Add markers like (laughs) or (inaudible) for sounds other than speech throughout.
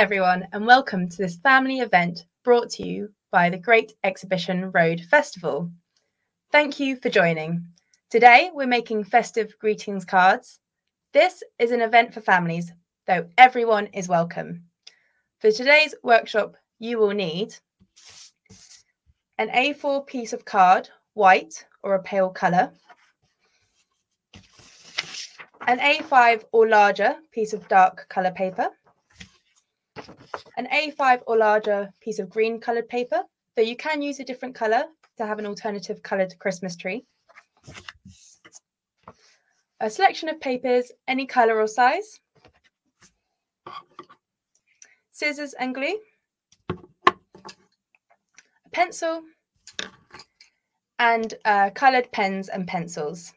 everyone, and welcome to this family event brought to you by the Great Exhibition Road Festival. Thank you for joining. Today, we're making festive greetings cards. This is an event for families, though everyone is welcome. For today's workshop, you will need an A4 piece of card, white or a pale colour, an A5 or larger piece of dark colour paper, an A5 or larger piece of green coloured paper, though you can use a different colour to have an alternative coloured Christmas tree. A selection of papers, any colour or size. Scissors and glue. A pencil. And uh, coloured pens and pencils.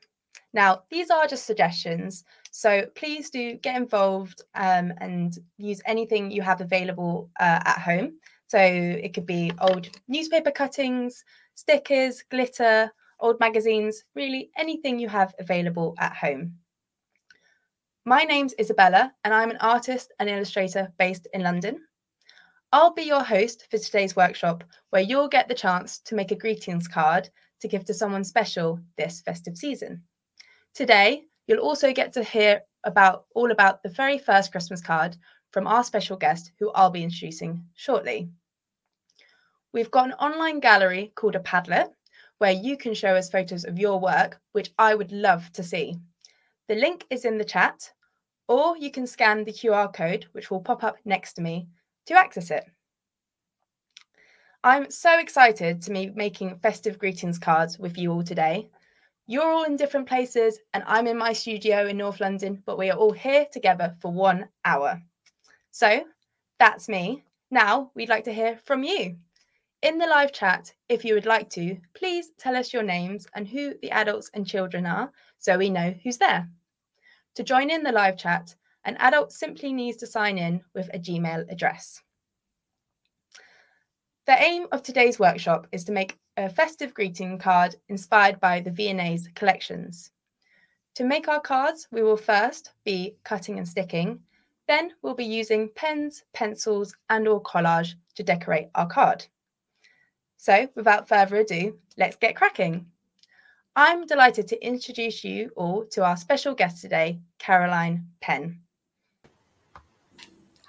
Now, these are just suggestions, so please do get involved um, and use anything you have available uh, at home. So it could be old newspaper cuttings, stickers, glitter, old magazines, really anything you have available at home. My name's Isabella, and I'm an artist and illustrator based in London. I'll be your host for today's workshop, where you'll get the chance to make a greetings card to give to someone special this festive season. Today, you'll also get to hear about all about the very first Christmas card from our special guest, who I'll be introducing shortly. We've got an online gallery called a Padlet, where you can show us photos of your work, which I would love to see. The link is in the chat, or you can scan the QR code, which will pop up next to me, to access it. I'm so excited to be making festive greetings cards with you all today. You're all in different places, and I'm in my studio in North London, but we are all here together for one hour. So that's me. Now we'd like to hear from you. In the live chat, if you would like to, please tell us your names and who the adults and children are so we know who's there. To join in the live chat, an adult simply needs to sign in with a Gmail address. The aim of today's workshop is to make a festive greeting card inspired by the V&A's collections. To make our cards, we will first be cutting and sticking, then we'll be using pens, pencils and or collage to decorate our card. So without further ado, let's get cracking. I'm delighted to introduce you all to our special guest today, Caroline Penn.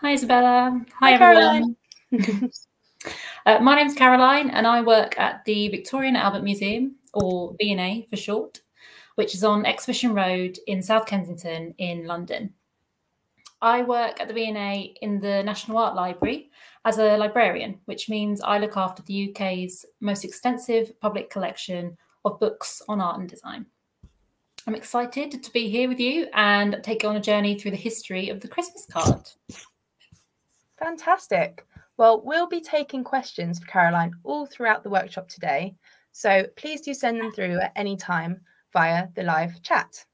Hi Isabella. Hi, Hi everyone. (laughs) Uh, my name's Caroline, and I work at the Victoria and Albert Museum, or V&A for short, which is on Exhibition Road in South Kensington in London. I work at the V&A in the National Art Library as a librarian, which means I look after the UK's most extensive public collection of books on art and design. I'm excited to be here with you and take you on a journey through the history of the Christmas card. Fantastic. Well, we'll be taking questions for Caroline all throughout the workshop today, so please do send them through at any time via the live chat.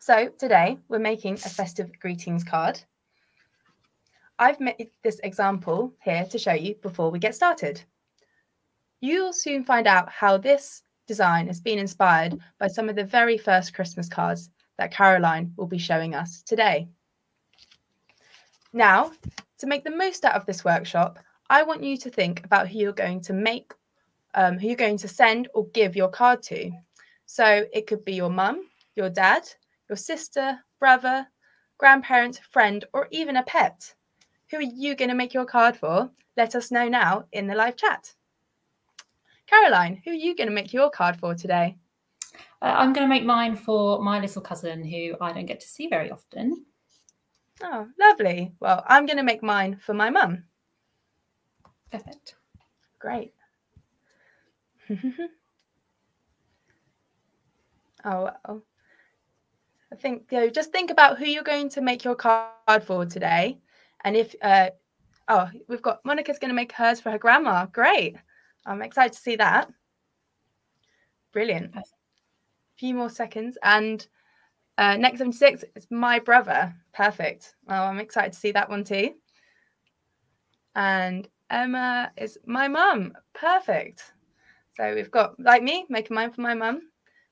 So today we're making a festive greetings card. I've made this example here to show you before we get started. You'll soon find out how this design has been inspired by some of the very first Christmas cards that Caroline will be showing us today. Now, to make the most out of this workshop, I want you to think about who you're going to make, um, who you're going to send or give your card to. So it could be your mum, your dad, your sister, brother, grandparent, friend, or even a pet. Who are you going to make your card for? Let us know now in the live chat. Caroline, who are you going to make your card for today? Uh, I'm going to make mine for my little cousin who I don't get to see very often. Oh, lovely. Well, I'm going to make mine for my mum. Perfect. Great. (laughs) oh, well. I think you know, just think about who you're going to make your card for today. And if, uh, oh, we've got Monica's going to make hers for her grandma. Great. I'm excited to see that. Brilliant. A few more seconds. And uh, next 76 is my brother. Perfect. Well, I'm excited to see that one too. And Emma is my mum. Perfect. So we've got, like me, making mine for my mum,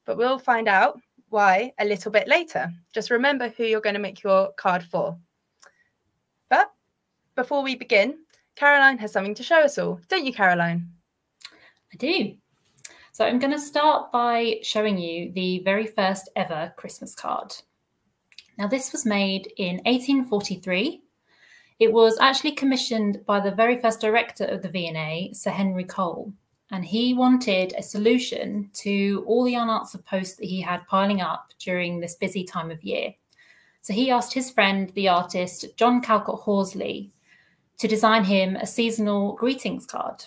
but we'll find out why a little bit later. Just remember who you're going to make your card for. But before we begin, Caroline has something to show us all, don't you, Caroline? I do. So I'm going to start by showing you the very first ever Christmas card. Now, this was made in 1843. It was actually commissioned by the very first director of the V&A, Sir Henry Cole, and he wanted a solution to all the unanswered posts that he had piling up during this busy time of year. So he asked his friend, the artist John Callcott Horsley, to design him a seasonal greetings card.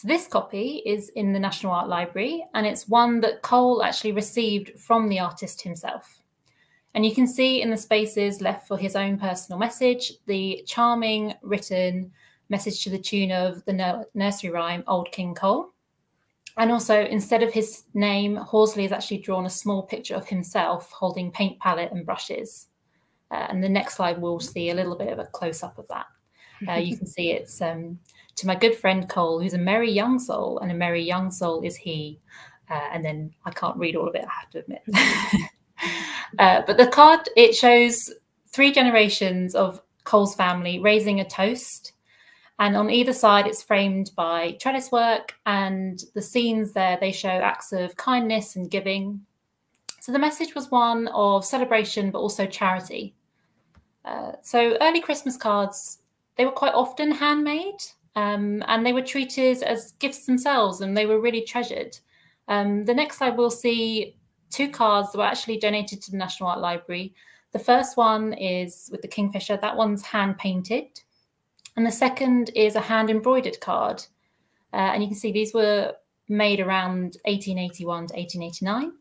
So this copy is in the National Art Library, and it's one that Cole actually received from the artist himself. And you can see in the spaces left for his own personal message, the charming written message to the tune of the nursery rhyme Old King Cole. And also, instead of his name, Horsley has actually drawn a small picture of himself holding paint palette and brushes. Uh, and the next slide, we'll see a little bit of a close up of that. Uh, you can (laughs) see it's um, to my good friend Cole, who's a merry young soul, and a merry young soul is he. Uh, and then I can't read all of it, I have to admit. (laughs) Uh, but the card, it shows three generations of Cole's family raising a toast and on either side, it's framed by trellis work, and the scenes there they show acts of kindness and giving. So the message was one of celebration, but also charity. Uh, so early Christmas cards, they were quite often handmade, um, and they were treated as gifts themselves, and they were really treasured. Um, the next slide, we'll see two cards that were actually donated to the National Art Library. The first one is with the Kingfisher. That one's hand painted. And the second is a hand embroidered card. Uh, and you can see these were made around 1881 to 1889.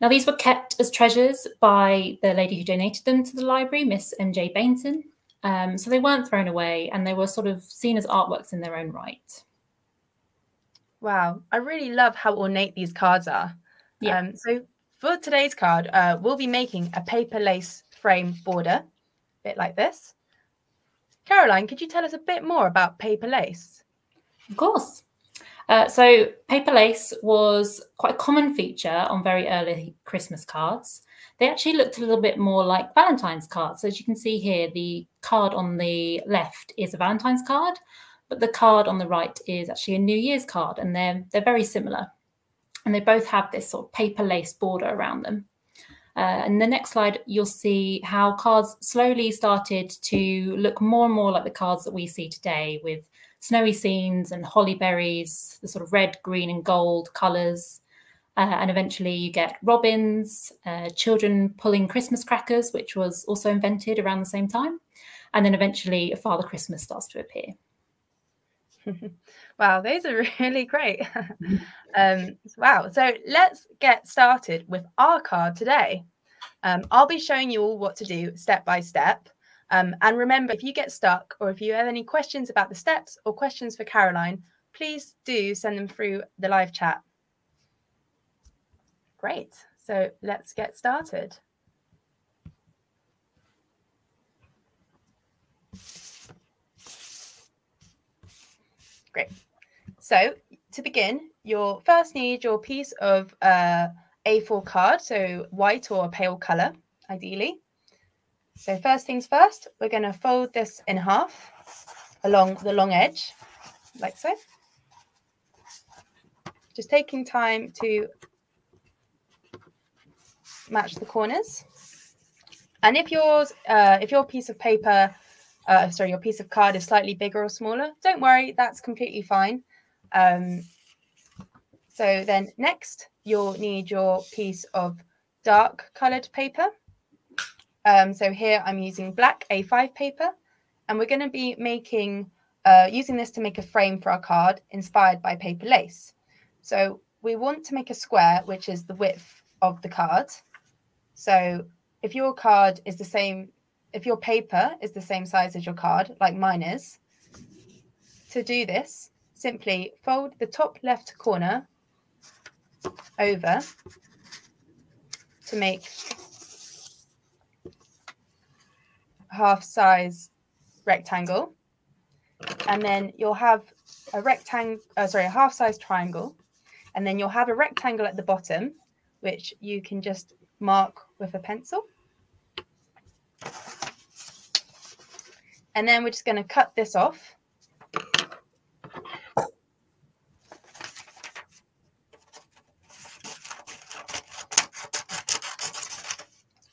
Now, these were kept as treasures by the lady who donated them to the library, Miss M.J. Bainton. Um, so they weren't thrown away and they were sort of seen as artworks in their own right. Wow, I really love how ornate these cards are. Yeah. Um, so for today's card, uh, we'll be making a paper lace frame border, a bit like this. Caroline, could you tell us a bit more about paper lace? Of course. Uh, so, paper lace was quite a common feature on very early Christmas cards. They actually looked a little bit more like Valentine's cards. So as you can see here, the card on the left is a Valentine's card, but the card on the right is actually a New Year's card, and they're they're very similar. And they both have this sort of paper lace border around them. Uh, and the next slide, you'll see how cards slowly started to look more and more like the cards that we see today with snowy scenes and holly berries, the sort of red, green and gold colours. Uh, and eventually you get robins, uh, children pulling Christmas crackers, which was also invented around the same time. And then eventually Father Christmas starts to appear. (laughs) wow, those are (laughs) really great. (laughs) um, wow. So let's get started with our card today. Um, I'll be showing you all what to do step by step. Um, and remember, if you get stuck or if you have any questions about the steps or questions for Caroline, please do send them through the live chat. Great. So let's get started. Great. So to begin, you'll first need your piece of uh, A4 card, so white or pale color, ideally. So first things first, we're going to fold this in half along the long edge, like so. Just taking time to match the corners. And if yours, uh, if your piece of paper uh, sorry, your piece of card is slightly bigger or smaller, don't worry, that's completely fine. Um, so then next, you'll need your piece of dark colored paper. Um, so here I'm using black A5 paper, and we're going to be making, uh, using this to make a frame for our card inspired by paper lace. So we want to make a square, which is the width of the card. So if your card is the same if your paper is the same size as your card, like mine is, to do this, simply fold the top left corner over to make half size rectangle. And then you'll have a rectangle, uh, sorry, a half size triangle. And then you'll have a rectangle at the bottom, which you can just mark with a pencil. And then we're just going to cut this off.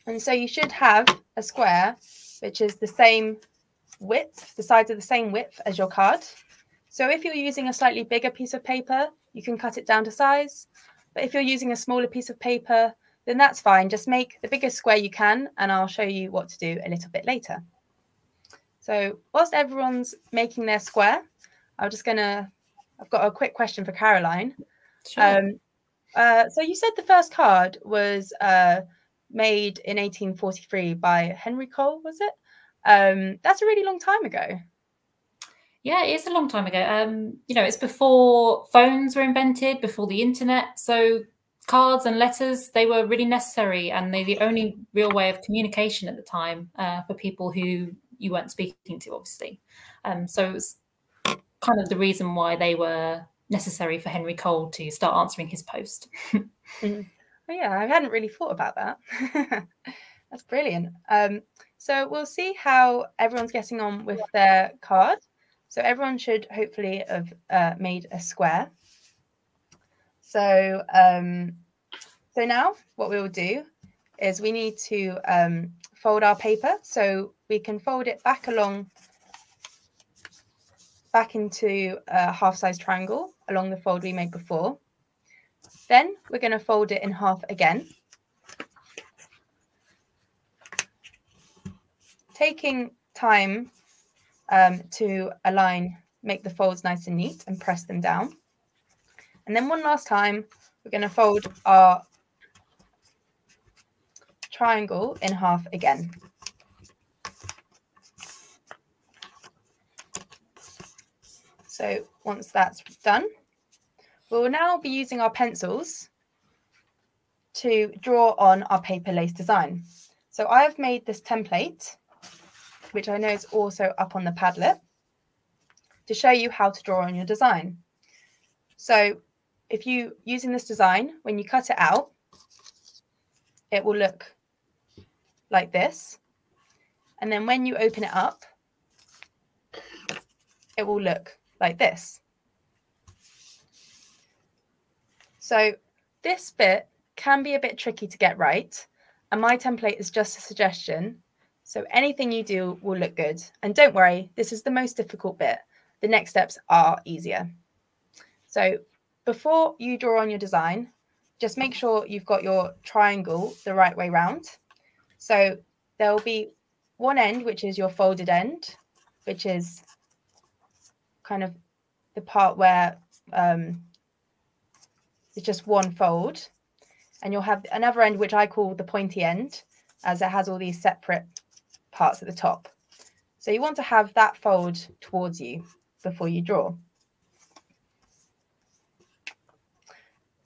And so you should have a square which is the same width, the sides are the same width as your card. So if you're using a slightly bigger piece of paper, you can cut it down to size. But if you're using a smaller piece of paper, then that's fine. Just make the biggest square you can, and I'll show you what to do a little bit later. So whilst everyone's making their square, I'm just gonna, I've got a quick question for Caroline. Sure. Um, uh, so you said the first card was uh, made in 1843 by Henry Cole, was it? Um, that's a really long time ago. Yeah, it is a long time ago. Um, you know, it's before phones were invented, before the internet. So cards and letters, they were really necessary and they're the only real way of communication at the time uh, for people who you weren't speaking to, obviously. Um, so it was kind of the reason why they were necessary for Henry Cole to start answering his post. (laughs) mm. Oh, yeah, I hadn't really thought about that. (laughs) That's brilliant. Um, so we'll see how everyone's getting on with their card. So everyone should hopefully have uh, made a square. So um, so now what we will do is we need to um, fold our paper. So we can fold it back along, back into a half-size triangle along the fold we made before. Then we're going to fold it in half again. Taking time um, to align, make the folds nice and neat and press them down. And then one last time, we're going to fold our triangle in half again. So once that's done, We'll now be using our pencils to draw on our paper lace design. So I've made this template, which I know is also up on the Padlet, to show you how to draw on your design. So if you using this design, when you cut it out, it will look like this. And then when you open it up, it will look like this. So this bit can be a bit tricky to get right. And my template is just a suggestion. So anything you do will look good. And don't worry, this is the most difficult bit. The next steps are easier. So before you draw on your design, just make sure you've got your triangle the right way round. So there will be one end, which is your folded end, which is kind of the part where um, it's just one fold. And you'll have another end, which I call the pointy end, as it has all these separate parts at the top. So you want to have that fold towards you before you draw.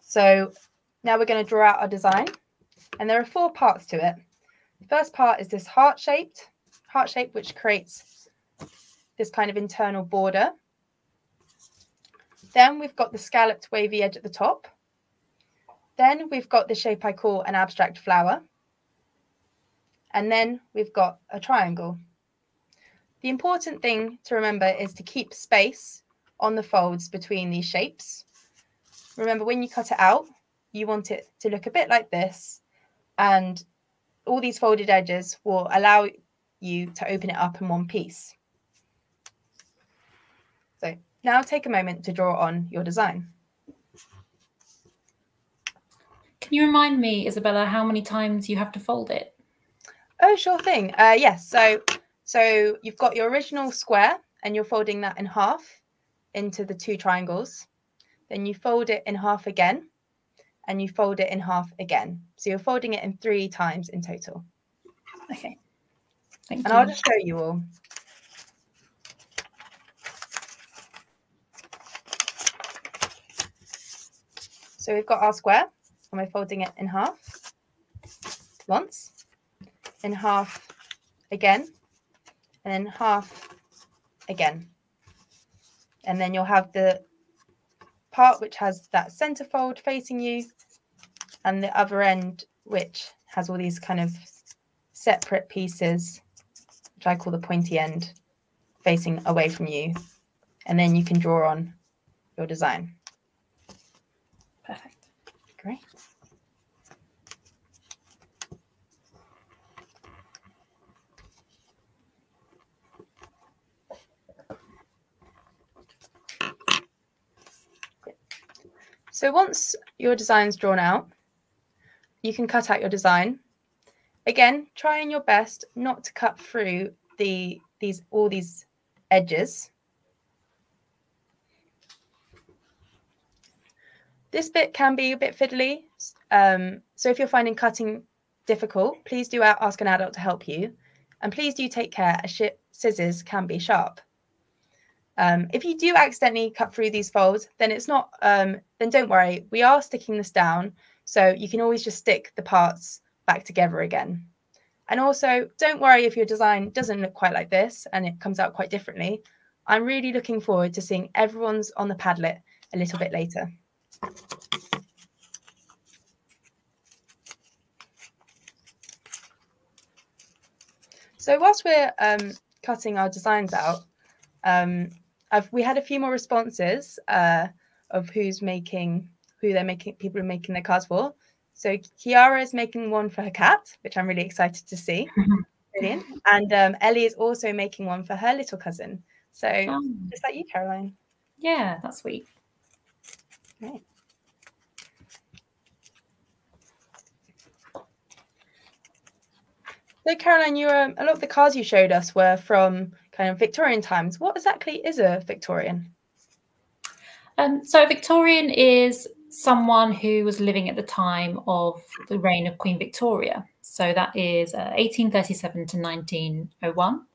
So now we're going to draw out our design. And there are four parts to it. The first part is this heart-shaped, heart shape, which creates this kind of internal border. Then we've got the scalloped wavy edge at the top. Then we've got the shape I call an abstract flower. And then we've got a triangle. The important thing to remember is to keep space on the folds between these shapes. Remember, when you cut it out, you want it to look a bit like this. And all these folded edges will allow you to open it up in one piece. So now take a moment to draw on your design. Can you remind me, Isabella, how many times you have to fold it? Oh, sure thing. Uh, yes. So, so you've got your original square, and you're folding that in half into the two triangles. Then you fold it in half again, and you fold it in half again. So you're folding it in three times in total. Okay. Thank and you. I'll just show you all. So we've got our square we're folding it in half once, in half again, and then half again. And then you'll have the part which has that center fold facing you and the other end which has all these kind of separate pieces, which I call the pointy end, facing away from you. And then you can draw on your design. Great. So once your design's drawn out, you can cut out your design. Again, trying your best not to cut through the these all these edges. This bit can be a bit fiddly. Um, so if you're finding cutting difficult, please do ask an adult to help you. And please do take care as scissors can be sharp. Um, if you do accidentally cut through these folds, then it's not, um, then don't worry. We are sticking this down. So you can always just stick the parts back together again. And also don't worry if your design doesn't look quite like this and it comes out quite differently. I'm really looking forward to seeing everyone's on the Padlet a little bit later. So whilst we're um, cutting our designs out, um, I've, we had a few more responses uh, of who's making, who they're making, people are making their cards for. So Kiara is making one for her cat, which I'm really excited to see. (laughs) Brilliant. And um, Ellie is also making one for her little cousin. So oh. just like you, Caroline. Yeah, that's sweet. Great. So Caroline, you um, a lot of the cars you showed us were from kind of Victorian times. What exactly is a Victorian? Um, so, a Victorian is someone who was living at the time of the reign of Queen Victoria. So, that is uh, 1837 to 1901.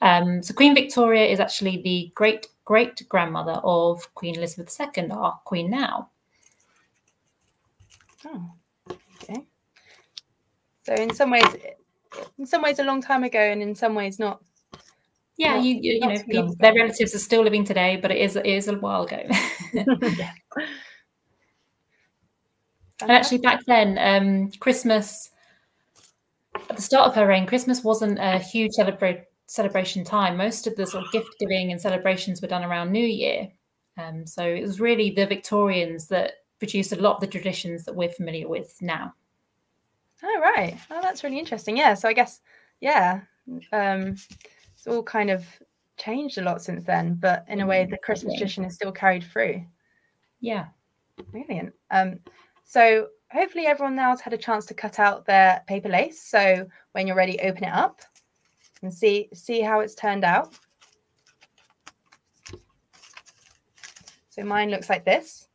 Um, so, Queen Victoria is actually the great great grandmother of Queen Elizabeth II, our Queen now. Oh, okay. So, in some ways, in some ways, a long time ago, and in some ways, not yeah, you you, you know people, their relatives are still living today, but it is it is a while ago. (laughs) And actually, back then, um, Christmas at the start of her reign, Christmas wasn't a huge celebration time. Most of the sort of gift giving and celebrations were done around New Year. Um, so it was really the Victorians that produced a lot of the traditions that we're familiar with now. Oh right. Oh, that's really interesting. Yeah. So I guess yeah. Um, it's all kind of changed a lot since then, but in a way, the Christmas tradition is still carried through. Yeah. Brilliant. Um, so hopefully everyone now has had a chance to cut out their paper lace. So when you're ready, open it up and see see how it's turned out. So mine looks like this.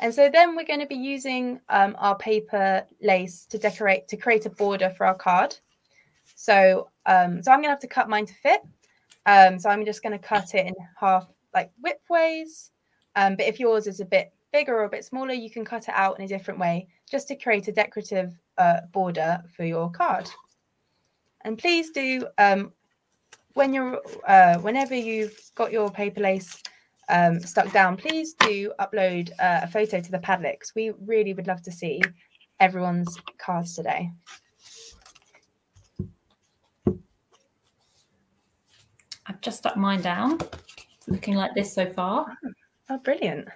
And so then we're going to be using um, our paper lace to decorate, to create a border for our card. So, um, so I'm gonna have to cut mine to fit. Um, so I'm just gonna cut it in half like widthways. Um, but if yours is a bit bigger or a bit smaller, you can cut it out in a different way just to create a decorative uh, border for your card. And please do, um, when you're, uh, whenever you've got your paper lace um, stuck down, please do upload uh, a photo to the Padlet. Because we really would love to see everyone's cards today. I've just stuck mine down. It's looking like this so far. Oh, brilliant.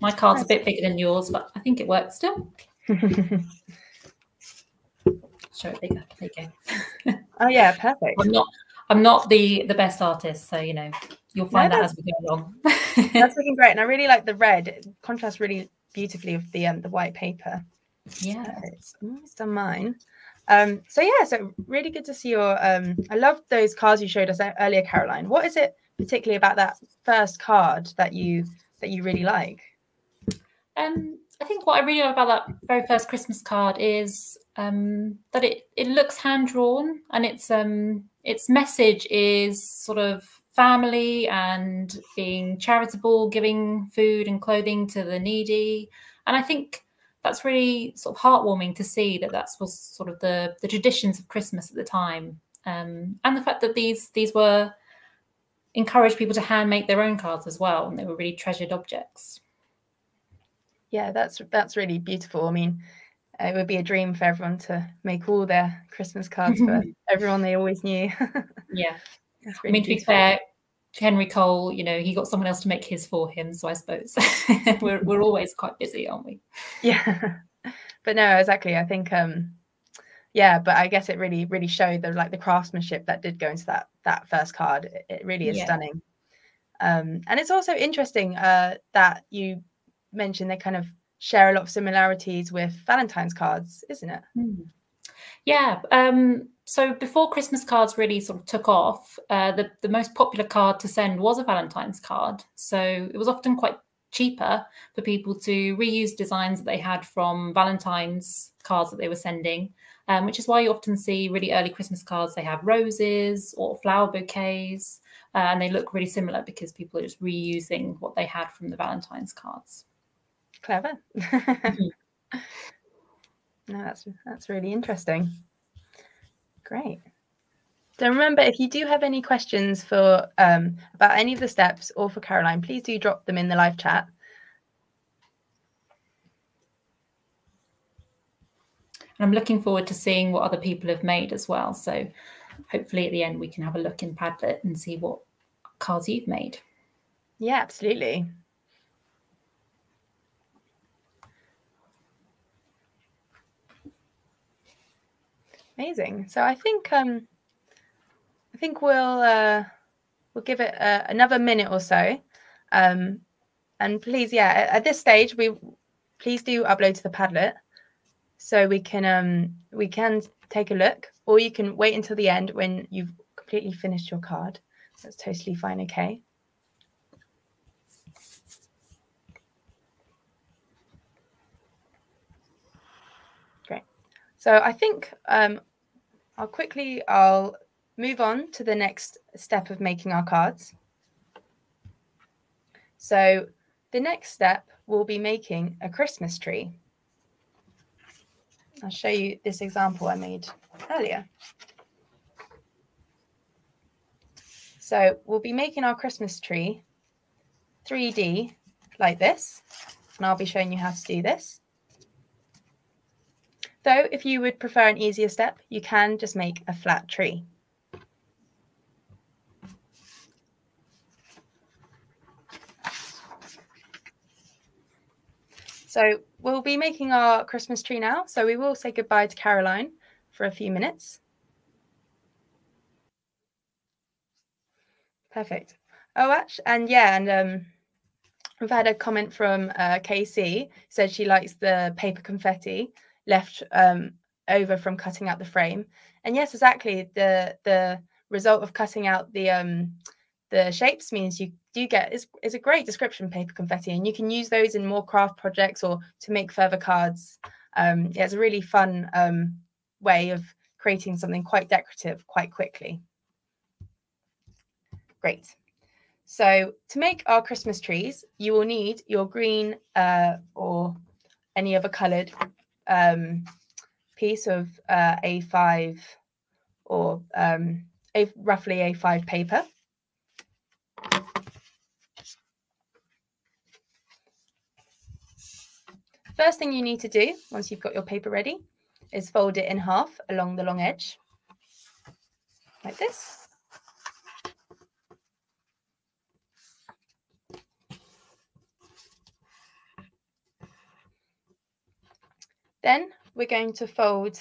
My card's a bit bigger than yours, but I think it works still. (laughs) Show it bigger. There you go. oh yeah, perfect. I'm not I'm not the the best artist, so you know, you'll find no, that as we go along. that's (laughs) looking great. And I really like the red. It contrasts really beautifully with the um the white paper. Yeah. It's almost done mine. Um, so yeah, so really good to see your. Um, I love those cards you showed us earlier, Caroline. What is it particularly about that first card that you that you really like? Um, I think what I really love about that very first Christmas card is um, that it it looks hand drawn and its um its message is sort of family and being charitable, giving food and clothing to the needy, and I think that's really sort of heartwarming to see that that was sort of the the traditions of Christmas at the time, um, and the fact that these these were encouraged people to hand make their own cards as well, and they were really treasured objects. Yeah, that's that's really beautiful. I mean, it would be a dream for everyone to make all their Christmas cards for (laughs) everyone they always knew. (laughs) yeah. Really I mean, to be fair, Henry Cole, you know, he got someone else to make his for him. So I suppose (laughs) we're we're always quite busy, aren't we? Yeah. But no, exactly. I think um yeah, but I guess it really, really showed the like the craftsmanship that did go into that that first card. It, it really is yeah. stunning. Um, and it's also interesting uh, that you mentioned they kind of share a lot of similarities with Valentine's cards, isn't it? Mm. Yeah. Um, so before Christmas cards really sort of took off, uh, the, the most popular card to send was a Valentine's card. So it was often quite cheaper for people to reuse designs that they had from Valentine's cards that they were sending, um, which is why you often see really early Christmas cards. They have roses or flower bouquets, uh, and they look really similar because people are just reusing what they had from the Valentine's cards. Clever. mm-hmm. (laughs) No, that's that's really interesting. Great. So remember, if you do have any questions for um, about any of the steps or for Caroline, please do drop them in the live chat. And I'm looking forward to seeing what other people have made as well. So hopefully at the end we can have a look in Padlet and see what cards you've made. Yeah, absolutely. Amazing. So I think um, I think we'll uh, we'll give it uh, another minute or so. Um, and please, yeah, at, this stage, we please do upload to the Padlet so we can um, we can take a look, or you can wait until the end when you've completely finished your card. That's totally fine. Okay. So I think um, I'll quickly I'll move on to the next step of making our cards. So the next step will be making a Christmas tree. I'll show you this example I made earlier. So we'll be making our Christmas tree 3D like this, and I'll be showing you how to do this. Though if you would prefer an easier step, you can just make a flat tree. So we'll be making our Christmas tree now. So we will say goodbye to Caroline for a few minutes. Perfect. Oh, actually, and yeah, and um, we've had a comment from uh, Casey. Said she likes the paper confetti left um, over from cutting out the frame. And yes, exactly. The the result of cutting out the um, the shapes means you do get is, is a great description paper confetti and you can use those in more craft projects or to make further cards um, yeah, it's a really fun um, way of creating something quite decorative quite quickly great so to make our christmas trees you will need your green uh, or any other colored um, piece of uh, a5 or um, a roughly a5 paper First thing you need to do once you've got your paper ready is fold it in half along the long edge, like this. Then we're going to fold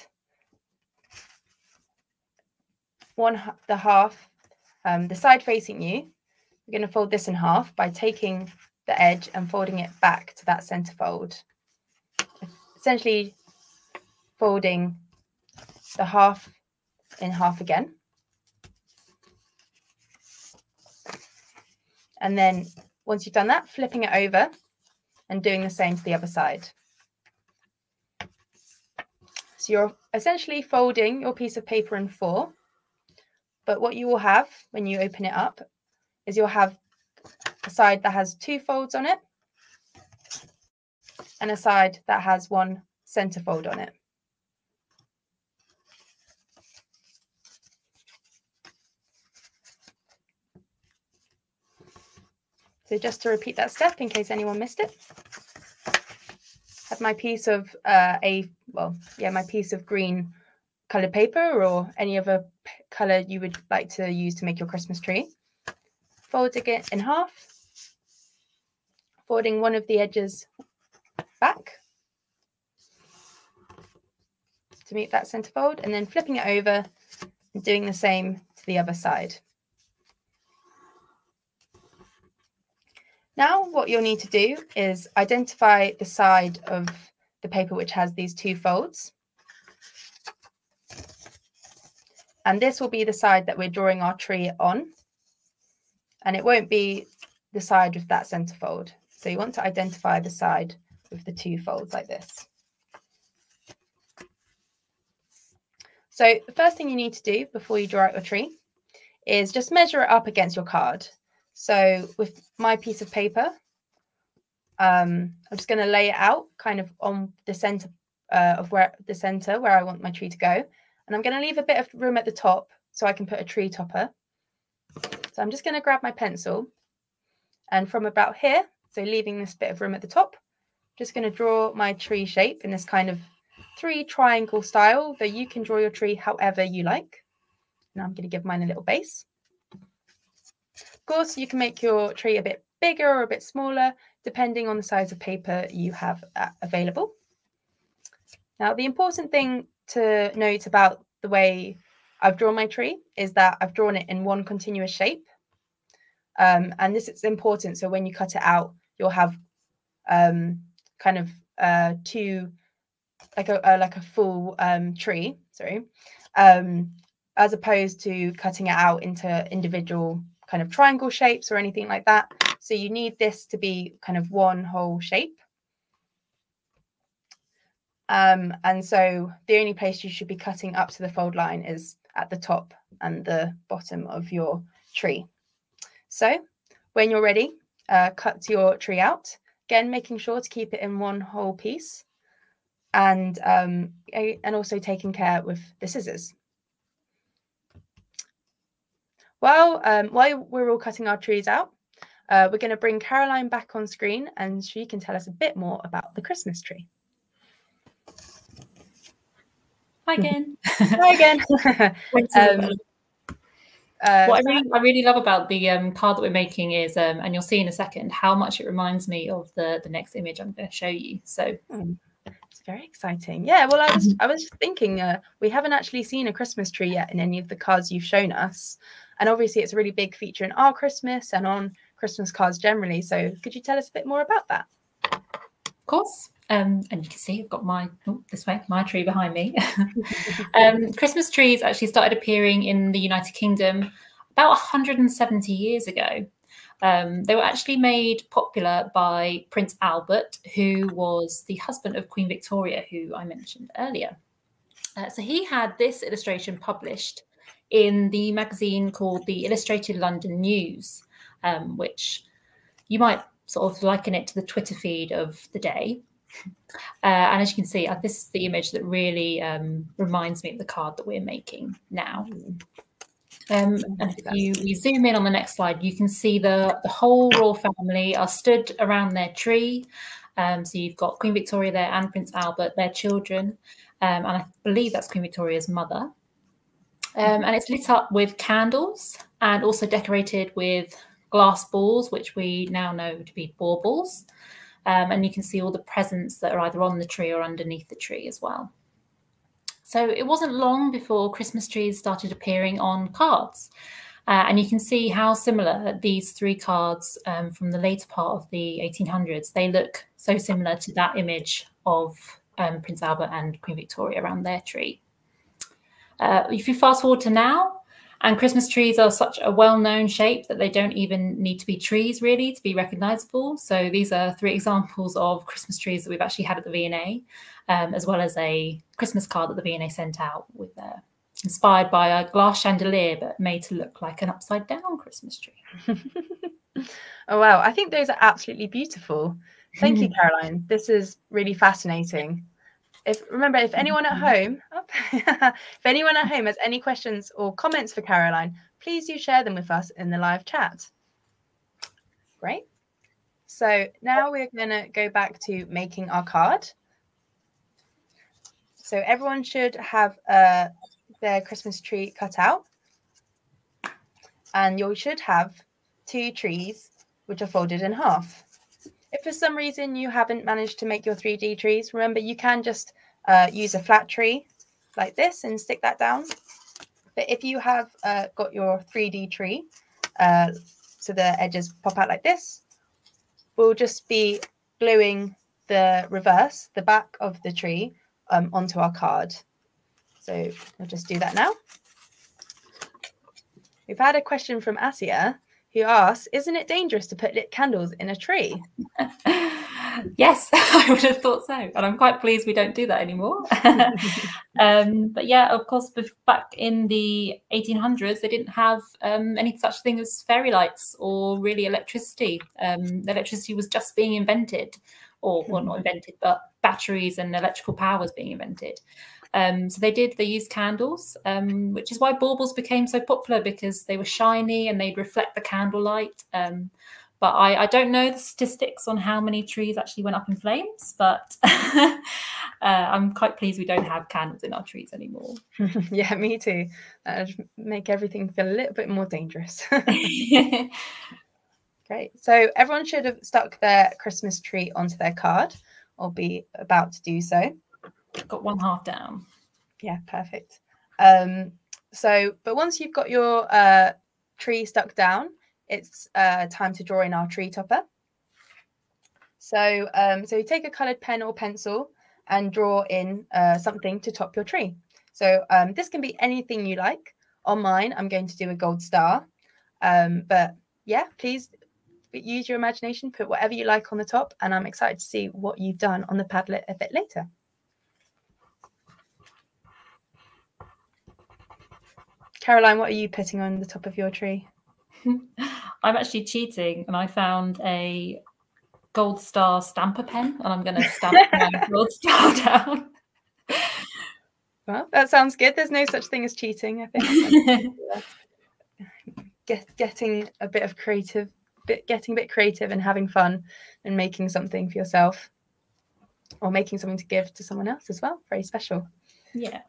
one the half, um, the side facing you. We're going to fold this in half by taking the edge and folding it back to that center fold essentially folding the half in half again. And then once you've done that, flipping it over and doing the same to the other side. You're essentially folding your piece of paper in four. But what you will have when you open it up is you'll have a side that has two folds on it and a side that has one center fold on it. So just to repeat that step in case anyone missed it, my piece of uh, a well, yeah, my piece of green colored paper or any other color you would like to use to make your Christmas tree. Folding it in half, folding one of the edges back to meet that center fold and then flipping it over and doing the same to the other side. Now what you'll need to do is identify the side of the paper which has these two folds. And this will be the side that we're drawing our tree on. And it won't be the side with that center fold. So you want to identify the side with the two folds like this. So the first thing you need to do before you draw out your tree is just measure it up against your card. So with my piece of paper, um, I'm just going to lay it out kind of on the center uh, of where the center where I want my tree to go. And I'm going to leave a bit of room at the top so I can put a tree topper. So I'm just going to grab my pencil and from about here, so leaving this bit of room at the top, just going to draw my tree shape in this kind of three triangle style, though you can draw your tree however you like. Now I'm going to give mine a little base. Course, you can make your tree a bit bigger or a bit smaller, depending on the size of paper you have uh, available. Now, the important thing to note about the way I've drawn my tree is that I've drawn it in one continuous shape. Um, and this is important. So when you cut it out, you'll have um, kind of uh, two like a, a like a full um, tree, sorry, um, as opposed to cutting it out into individual kind of triangle shapes or anything like that. So you need this to be kind of one whole shape. Um, and so the only place you should be cutting up to the fold line is at the top and the bottom of your tree. So when you're ready, uh, cut your tree out. Again, making sure to keep it in one whole piece and um, and also taking care with the scissors. Well, um, while we're all cutting our trees out, uh, we're going to bring Caroline back on screen and she can tell us a bit more about the Christmas tree. Hi again. (laughs) Hi again. (laughs) um, uh, what I really, I really love about the um, card that we're making is, um, and you'll see in a second, how much it reminds me of the the next image I'm going to show you. So. Very exciting. Yeah, well, I was mm-hmm. I was just thinking uh, we haven't actually seen a Christmas tree yet in any of the cards you've shown us, and obviously it's a really big feature in our Christmas and on Christmas cards generally. So could you tell us a bit more about that? Of course. Um, and you can see I've got my oh, this way my tree behind me. (laughs) (laughs) um, Christmas trees actually started appearing in the United Kingdom about 170 years ago. Um, they were actually made popular by Prince Albert, who was the husband of Queen Victoria, who I mentioned earlier. Uh, so he had this illustration published in the magazine called the Illustrated London News, um, which you might sort of liken it to the Twitter feed of the day. (laughs) Uh, and as you can see, uh, this is the image that really um, reminds me of the card that we're making now. Um, and if you, you zoom in on the next slide, you can see the, the whole royal family are stood around their tree. Um, so you've got Queen Victoria there and Prince Albert, their children. Um, and I believe that's Queen Victoria's mother. Um, and it's lit up with candles and also decorated with glass balls, which we now know to be baubles. Um, and you can see all the presents that are either on the tree or underneath the tree as well. So it wasn't long before Christmas trees started appearing on cards. Uh, and you can see how similar these three cards um, from the later part of the 1800s, they look so similar to that image of um, Prince Albert and Queen Victoria around their tree. Uh, if you fast forward to now, and Christmas trees are such a well-known shape that they don't even need to be trees really to be recognizable. So these are three (laughs) examples of Christmas trees that we've actually had at the V&A, um, as well as a Christmas card that the V&A sent out with uh, inspired by a glass chandelier, but made to look like an upside down Christmas tree. (laughs) oh, wow. I think those are absolutely beautiful. Thank you, (laughs) Caroline. This is really fascinating if remember if anyone at home (laughs) if anyone at home has any questions or comments for caroline please do share them with us in the live chat great so now we're going to go back to making our card So everyone should have uh, their Christmas tree cut out. And you should have two trees which are folded in half. If for some reason you haven't managed to make your 3D trees, remember you can just uh, use a flat tree like this and stick that down. But if you have uh, got your 3D tree, uh, so the edges pop out like this, we'll just be gluing the reverse, the back of the tree, um, onto our card. So we'll just do that now. We've had a question from Asia who asks, isn't it dangerous to put lit candles in a tree? (laughs) yes, (laughs) I would have thought so. And I'm quite pleased we don't do that anymore. (laughs) um, but yeah, of course, back in the 1800s, they didn't have um, any such thing as fairy lights or really electricity. Um, electricity was just being invented, or well, not invented, but batteries and electrical power was being invented. Um, so they did, they used candles, um, which is why baubles became so popular because they were shiny and they'd reflect the candlelight. Um, but I, I, don't know the statistics on how many trees actually went up in flames, but (laughs) uh, I'm quite pleased we don't have candles in our trees anymore. (laughs) yeah, me too. That'd make everything feel a little bit more dangerous. (laughs) Great. So everyone should have stuck their Christmas tree onto their card or be about to do so. Got one half down. Yeah, perfect. Um, so, but once you've got your uh, tree stuck down, it's uh, time to draw in our tree topper. So, um, so you take a coloured pen or pencil and draw in uh, something to top your tree. So um, this can be anything you like. On mine, I'm going to do a gold star. Um, but yeah, please use your imagination, put whatever you like on the top, and I'm excited to see what you've done on the Padlet a bit later. Caroline, what are you putting on the top of your tree? (laughs) I'm actually cheating and I found a gold star stamper pen and I'm going to stamp (laughs) my gold star (laughs) down. Well, that sounds good. There's no such thing as cheating, I think. Get, getting a bit of creative, bit, getting a bit creative and having fun and making something for yourself or making something to give to someone else as well. Very special. Yeah.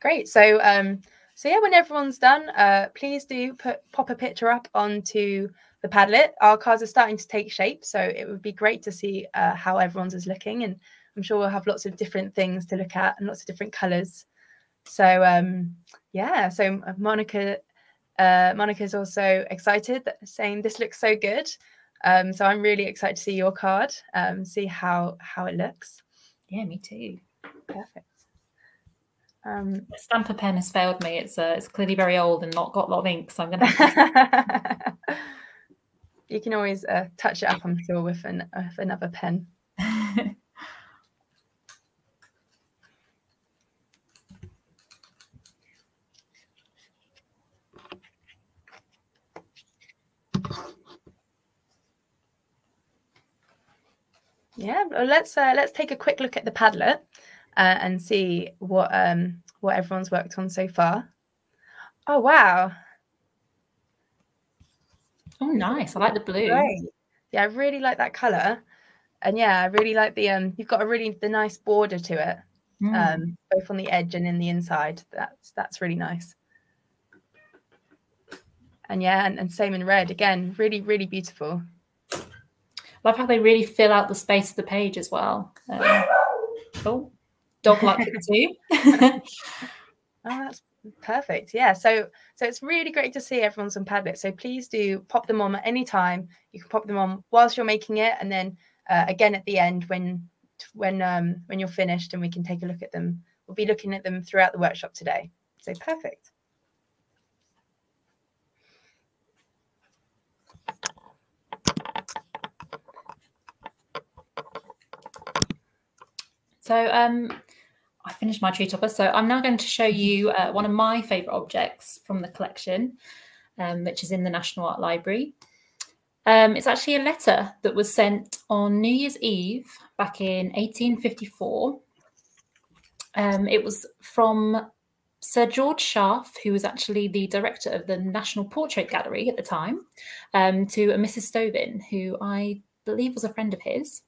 Great. So, um, so yeah, when everyone's done, uh, please do put pop a picture up onto the Padlet. Our cards are starting to take shape, so it would be great to see uh, how everyone's is looking, and I'm sure we'll have lots of different things to look at and lots of different colours. So um, yeah, so uh, Monica, uh, Monica's also excited, saying this looks so good. Um, so I'm really excited to see your card, um, see how how it looks. Yeah, me too. Perfect. Um, the stamper pen has failed me. It's uh, it's clearly very old and not got a lot of ink, so I'm going (laughs) to. you can always uh, touch it up, I'm sure, with, an, with another pen. (laughs) yeah, well, let's uh, let's take a quick look at the Padlet uh, and see what um, what everyone's worked on so far. Oh wow! Oh, nice! I like the blue. Great. Yeah, I really like that color, and yeah, I really like the um. You've got a really the nice border to it, mm. um, both on the edge and in the inside. That's that's really nice. And yeah, and, and same in red again. Really, really beautiful. Love how they really fill out the space of the page as well. Um, oh dog like it too. (laughs) oh, that's perfect. Yeah. So so it's really great to see everyone's on Padlet. So please do pop them on at any time. You can pop them on whilst you're making it, and then uh, again at the end when when um when you're finished, and we can take a look at them. We'll be looking at them throughout the workshop today. So perfect. So um, I finished my tree topper. So I'm now going to show you uh, one of my favourite objects from the collection, um, which is in the National Art Library. Um, it's actually a letter that was sent on New Year's Eve back in 1854. Um, it was from Sir George Scharf, who was actually the director of the National Portrait Gallery at the time, um, to a Mrs. Stovin, who I believe was a friend of his.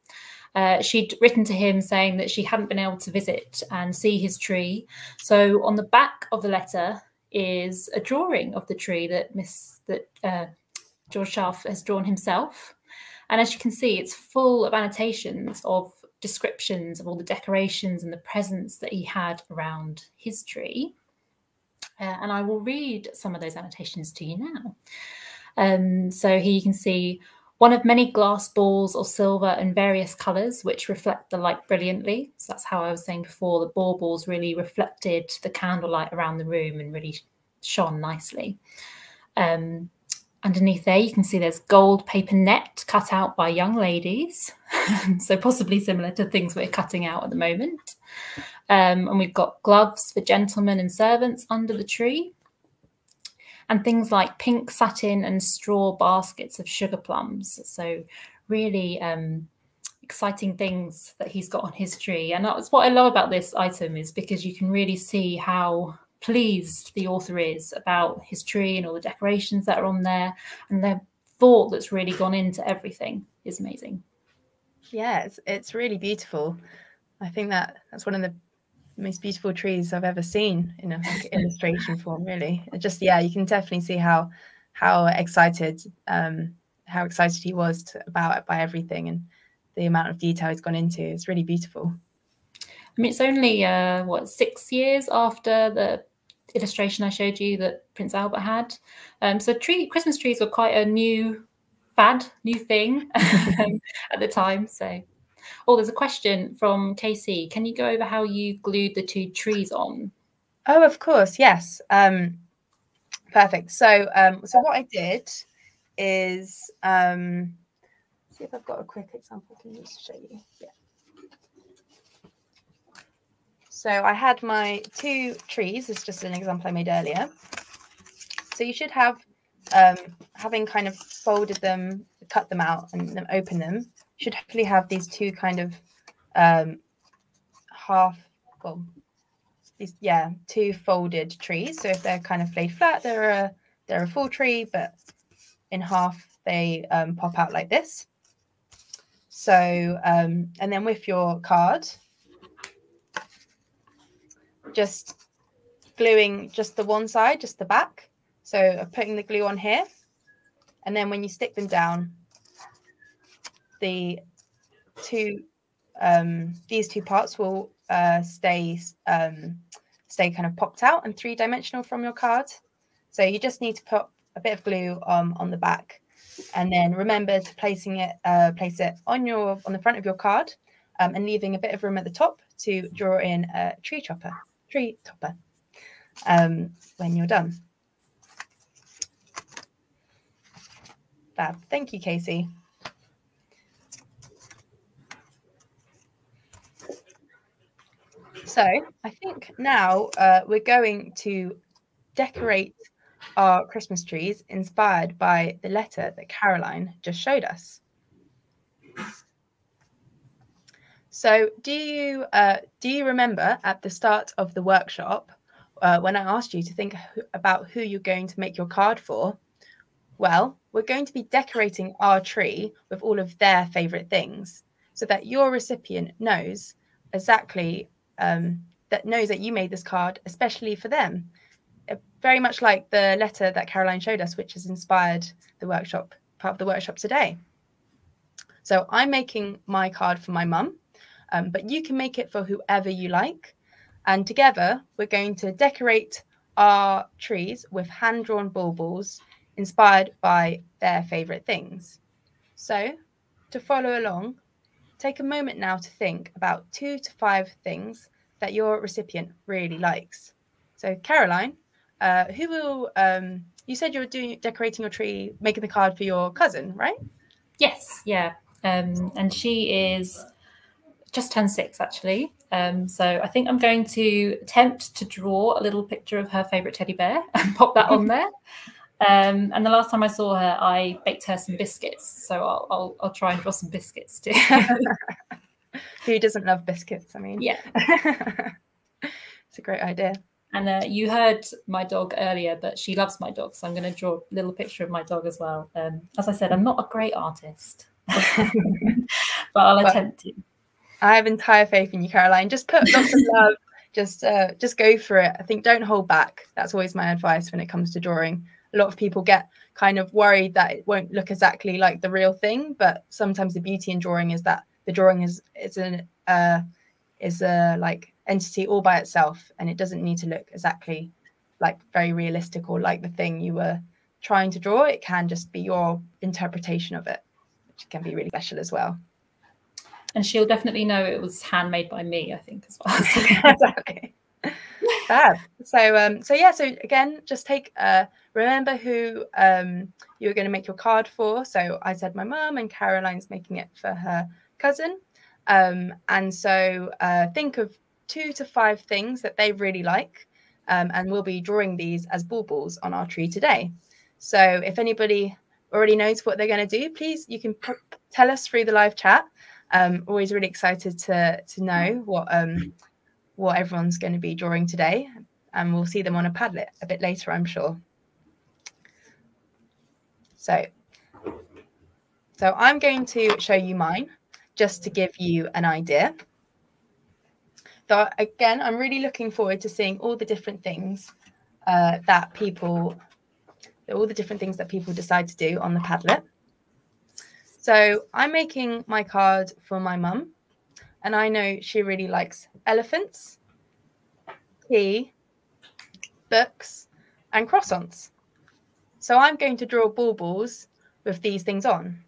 Uh, she'd written to him saying that she hadn't been able to visit and see his tree. So on the back of the letter is a drawing of the tree that Miss that uh, George Scharf has drawn himself. And as you can see, it's full of annotations of descriptions of all the decorations and the presents that he had around his tree. Uh, and I will read some of those annotations to you now. Um, so here you can see one of many glass balls or silver in various colours, which reflect the light brilliantly. So that's how I was saying before, the baubles really reflected the candlelight around the room and really shone nicely. Um, underneath there, you can see there's gold paper net cut out by young ladies. (laughs) so possibly similar to things we're cutting out at the moment. Um, and we've got gloves for gentlemen and servants under the tree and things like pink satin and straw baskets of sugar plums. So really um, exciting things that he's got on his tree. And that's what I love about this item is because you can really see how pleased the author is about his tree and all the decorations that are on there and the thought that's really gone into everything is amazing. Yeah, it's, it's really beautiful. I think that that's one of the most beautiful trees I've ever seen in a like, illustration form. Really, it just yeah, you can definitely see how how excited um, how excited he was to, about by everything and the amount of detail he's gone into. It's really beautiful. I mean, it's only uh, what six years after the illustration I showed you that Prince Albert had. Um, so tree Christmas trees were quite a new fad, new thing (laughs) um, at the time. So Oh, there's a question from Casey. Can you go over how you glued the two trees on? Oh, of course, yes. Um, perfect. So, um, so what I did is um, see if I've got a quick example. Can just show you? Yeah. So I had my two trees. It's just an example I made earlier. So you should have, um, having kind of folded them, cut them out, and then open them should hopefully have these two kind of um, half, well, these yeah, two folded trees. So if they're kind of laid flat, they're a they're a full tree, but in half they um, pop out like this. So um, and then with your card, just gluing just the one side, just the back. So putting the glue on here, and then when you stick them down, the two um, these two parts will uh, stay um, stay kind of popped out and three dimensional from your card. So you just need to put a bit of glue um, on the back, and then remember to placing it uh, place it on your on the front of your card, um, and leaving a bit of room at the top to draw in a tree chopper tree topper um, when you're done. Fab. Thank you, Casey. So I think now uh, we're going to decorate our Christmas trees inspired by the letter that Caroline just showed us. So do you uh, do you remember at the start of the workshop uh, when I asked you to think about who you're going to make your card for? Well, we're going to be decorating our tree with all of their favorite things so that your recipient knows exactly um, that knows that you made this card especially for them. Uh, very much like the letter that Caroline showed us, which has inspired the workshop, part of the workshop today. So I'm making my card for my mum, um, but you can make it for whoever you like. And together, we're going to decorate our trees with hand drawn baubles inspired by their favourite things. So, to follow along, Take a moment now to think about two to five things that your recipient really likes. So, Caroline, uh, who will, um, you said you were doing decorating your tree, making the card for your cousin, right? Yes, yeah. Um, and she is just turned six actually. Um, so I think I'm going to attempt to draw a little picture of her favorite teddy bear (laughs) and pop that on (laughs) there. Um, and the last time I saw her, I baked her some biscuits. So I'll, I'll, I'll try and draw some biscuits too. (laughs) Who doesn't love biscuits? I mean, yeah. (laughs) it's a great idea. And uh, you heard my dog earlier, but she loves my dog. So I'm going to draw a little picture of my dog as well. Um, as I said, I'm not a great artist. (laughs) but I'll attempt to. I have entire faith in you, Caroline. Just put lots of love. Just, uh, just go for it. I think don't hold back. That's always my advice when it comes to drawing. A lot of people get kind of worried that it won't look exactly like the real thing, but sometimes the beauty in drawing is that the drawing is is an uh, is a like entity all by itself, and it doesn't need to look exactly like very realistic or like the thing you were trying to draw. It can just be your interpretation of it, which can be really special as well. And she'll definitely know it was handmade by me, I think, as well. (laughs) exactly. (laughs) So um, so yeah, so again, just take uh remember who um you were going to make your card for. So I said my mum and Caroline's making it for her cousin. Um, and so uh, think of two to five things that they really like. Um, and we'll be drawing these as baubles on our tree today. So if anybody already knows what they're going to do, please you can tell us through the live chat. Um, always really excited to to know what um, what everyone's going to be drawing today, and we'll see them on a Padlet a bit later, I'm sure. So, so I'm going to show you mine just to give you an idea. So again, I'm really looking forward to seeing all the different things uh, that people, all the different things that people decide to do on the Padlet. So I'm making my card for my mum, and I know she really likes elephants, tea, books, and croissants. So I'm going to draw baubles with these things on.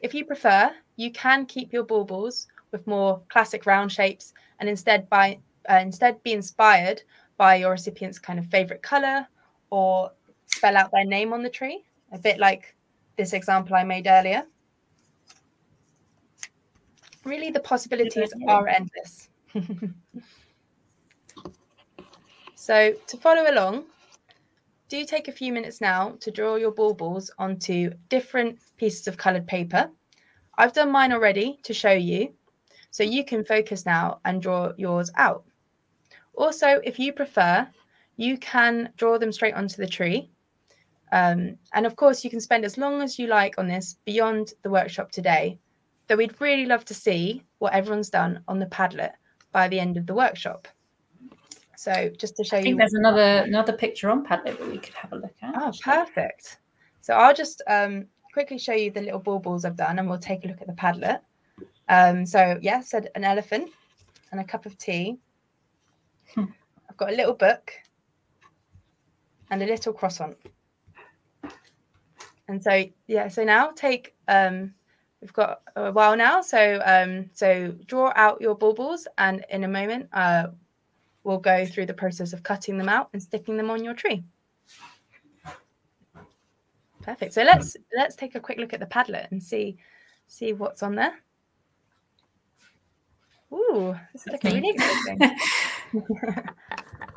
If you prefer, you can keep your baubles with more classic round shapes and instead by uh, instead be inspired by your recipient's kind of favorite color or spell out their name on the tree, a bit like this example I made earlier. Really, the possibilities are endless. (laughs) so to follow along, do take a few minutes now to draw your baubles onto different pieces of colored paper I've done mine already to show you. So you can focus now and draw yours out. Also, if you prefer, you can draw them straight onto the tree. Um, and of course, you can spend as long as you like on this beyond the workshop today. Though we'd really love to see what everyone's done on the Padlet by the end of the workshop. So just to show I think you. there's another another picture on Padlet that we could have a look at. Oh, perfect. So I'll just um, quickly show you the little baubles I've done and we'll take a look at the Padlet. Um, so yeah, said an elephant and a cup of tea. Hmm. I've got a little book and a little croissant. And so yeah, so now take um we've got a while now. So um so draw out your baubles and in a moment uh we'll go through the process of cutting them out and sticking them on your tree. Perfect. So let's let's take a quick look at the Padlet and see see what's on there. Ooh, this is looking really exciting. (laughs) (laughs)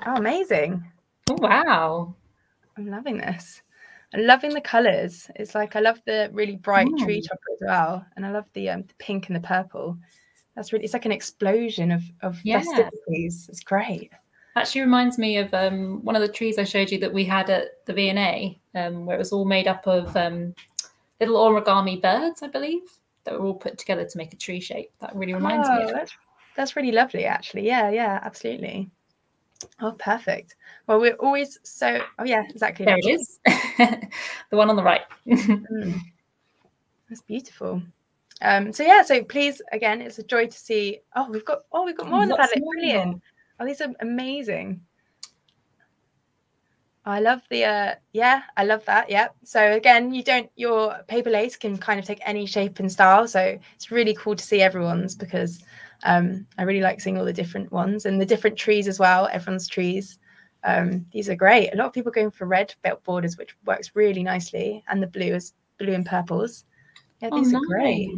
oh, amazing. Oh, wow. I'm loving this. I'm loving the colours. It's like I love the really bright mm. tree top as well. And I love the um, the pink and the purple. That's really it's like an explosion of of yeah. festivities. It's great actually reminds me of um, one of the trees I showed you that we had at the V&A, um, where it was all made up of um, little origami birds, I believe, that were all put together to make a tree shape. That really reminds oh, me. That's, that's really lovely, actually. Yeah, yeah, absolutely. Oh, perfect. Well, we're always so. Oh, yeah, exactly. There it is. (laughs) the one on the right. (laughs) mm. That's beautiful. Um, so yeah, so please again, it's a joy to see. Oh, we've got oh, we've got more on the Padlet. Brilliant. Oh, these are amazing. I love the uh yeah, I love that. Yeah. So again, you don't your paper lace can kind of take any shape and style. So it's really cool to see everyone's because um I really like seeing all the different ones and the different trees as well, everyone's trees. Um, these are great. A lot of people going for red belt borders, which works really nicely, and the blue is blue and purples. Yeah, these oh, are great.